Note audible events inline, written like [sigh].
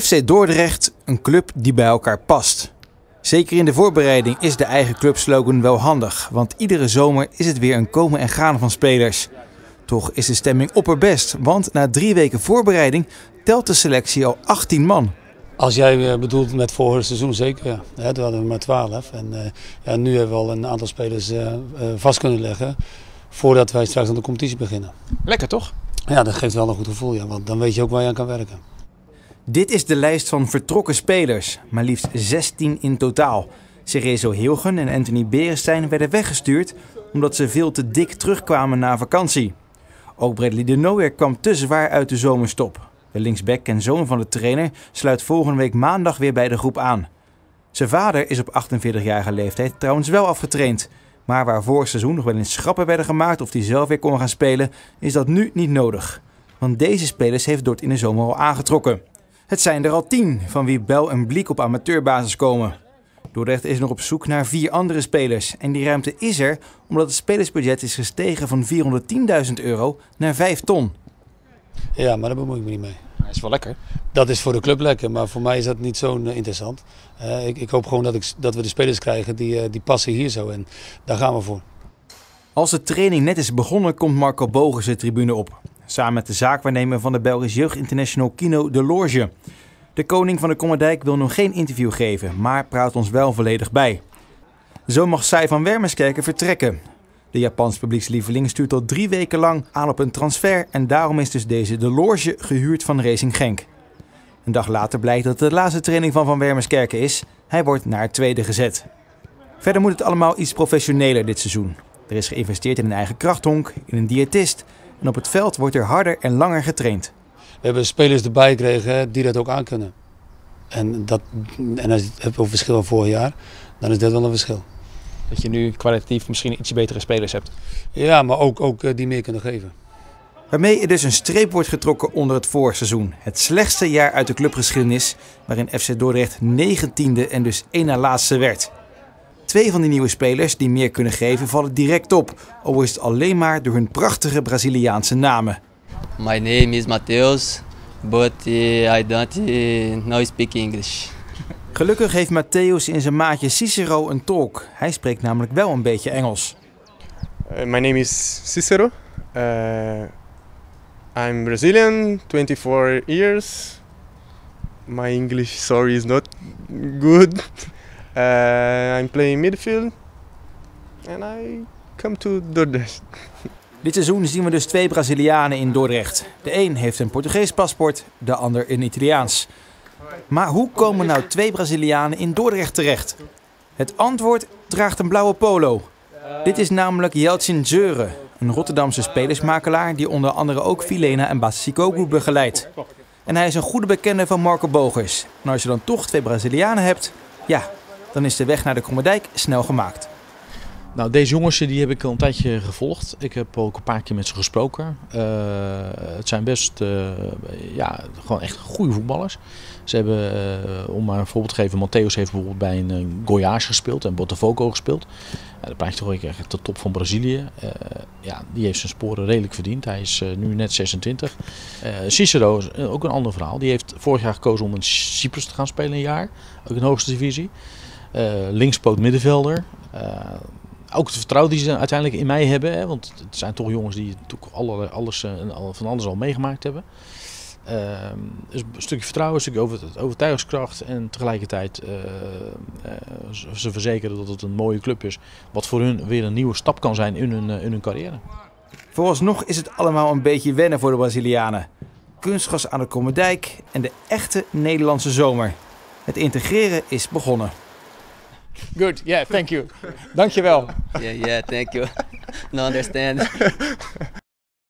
FC Dordrecht, een club die bij elkaar past. Zeker in de voorbereiding is de eigen clubslogan wel handig, want iedere zomer is het weer een komen en gaan van spelers. Toch is de stemming opperbest, want na drie weken voorbereiding telt de selectie al 18 man. Als jij eh, bedoelt met vorig seizoen zeker, ja. ja toen hadden we maar 12. En uh, ja, nu hebben we al een aantal spelers uh, vast kunnen leggen voordat wij straks aan de competitie beginnen. Lekker toch? Ja, dat geeft wel een goed gevoel, ja, want dan weet je ook waar je aan kan werken. Dit is de lijst van vertrokken spelers, maar liefst 16 in totaal. Cerezo Hilgen en Anthony Berenstein werden weggestuurd omdat ze veel te dik terugkwamen na vakantie. Ook Bradley de Nooier kwam te zwaar uit de zomerstop. De linksback en zoon van de trainer sluit volgende week maandag weer bij de groep aan. Zijn vader is op 48-jarige leeftijd trouwens wel afgetraind. Maar waar vorig seizoen nog wel eens schrappen werden gemaakt of hij zelf weer kon gaan spelen, is dat nu niet nodig. Want deze spelers heeft Dort in de zomer al aangetrokken. Het zijn er al tien, van wie Bel en Bliek op amateurbasis komen. Dordrecht is nog op zoek naar vier andere spelers. En die ruimte is er omdat het spelersbudget is gestegen van 410.000 euro naar 5 ton. Ja, maar daar bemoei ik me niet mee. Dat is wel lekker. Dat is voor de club lekker, maar voor mij is dat niet zo uh, interessant. Uh, ik, ik, hoop gewoon dat, ik, dat we de spelers krijgen die, uh, die passen hier zo en daar gaan we voor. Als de training net is begonnen, komt Marco Bogers de tribune op. Samen met de zaakwaarnemer van de Belgisch Jeugd International Kino de Loge. De koning van de Kommerdijk wil nog geen interview geven, maar praat ons wel volledig bij. Zo mag zij van Wermerskerken vertrekken. De Japans publiekslieveling stuurt al drie weken lang aan op een transfer en daarom is dus deze de Loge gehuurd van Racing Genk. Een dag later blijkt dat het de laatste training van Van Wermerskerken is. Hij wordt naar het tweede gezet. Verder moet het allemaal iets professioneler dit seizoen. Er is geïnvesteerd in een eigen krachthonk, in een diëtist en op het veld wordt er harder en langer getraind. We hebben spelers erbij gekregen die dat ook aan kunnen. En, dat, en als je het hebt over verschil van vorig jaar, dan is dat wel een verschil. Dat je nu kwalitatief misschien iets betere spelers hebt. Ja, maar ook, ook die meer kunnen geven. Waarmee er dus een streep wordt getrokken onder het voorseizoen. Het slechtste jaar uit de clubgeschiedenis, waarin FC Dordrecht 19e en dus één na laatste werd. Twee van die nieuwe spelers die meer kunnen geven vallen direct op, al is het alleen maar door hun prachtige Braziliaanse namen. My name is Mateus, but uh, I don't know speak English. Gelukkig heeft Matthäus in zijn maatje Cicero een tolk. Hij spreekt namelijk wel een beetje Engels. Uh, my name is Cicero. Uh, I'm Brazilian, 24 years. My English, sorry, is not good. [laughs] Uh, I'm playing midfield. And I come to Dordrecht. [laughs] Dit seizoen zien we dus twee Brazilianen in Dordrecht. De een heeft een Portugees paspoort, de ander een Italiaans. Maar hoe komen nou twee Brazilianen in Dordrecht terecht? Het antwoord draagt een blauwe polo. Dit is namelijk Jeltsin Zeuren, een Rotterdamse spelersmakelaar die onder andere ook Filena en Basikogu begeleidt. En hij is een goede bekende van Marco Bogers. En als je dan toch twee Brazilianen hebt, ja, dan is de weg naar de Krommerdijk snel gemaakt. Nou, deze jongens die heb ik al een tijdje gevolgd. Ik heb ook een paar keer met ze gesproken. Uh, het zijn best, uh, ja, gewoon echt goede voetballers. Ze hebben, uh, om maar een voorbeeld te geven, Matthäus heeft bijvoorbeeld bij een Goiás gespeeld en Botafogo gespeeld. Ja, dan praat je toch echt de top van Brazilië. ja, die heeft zijn sporen redelijk verdiend. Hij is nu net 26. Cicero ook een ander verhaal. Die heeft vorig jaar gekozen om in Cyprus te gaan spelen een jaar. Ook in de hoogste divisie. Linkspoot middenvelder ook het vertrouwen die ze uiteindelijk in mij hebben. Hè, want het zijn toch jongens die alle, alles, van alles al meegemaakt hebben. Uh, dus een stukje vertrouwen, een stukje overtuigingskracht en tegelijkertijd ze verzekeren dat het een mooie club is. Wat voor hun weer een nieuwe stap kan zijn in hun, in hun carrière. Vooralsnog is het allemaal een beetje wennen voor de Brazilianen. Kunstgas aan de Kommerdijk en de echte Nederlandse zomer. Het integreren is begonnen. Good, yeah, thank you. Dankjewel. Yeah, yeah, thank you. [laughs] No understand. [laughs]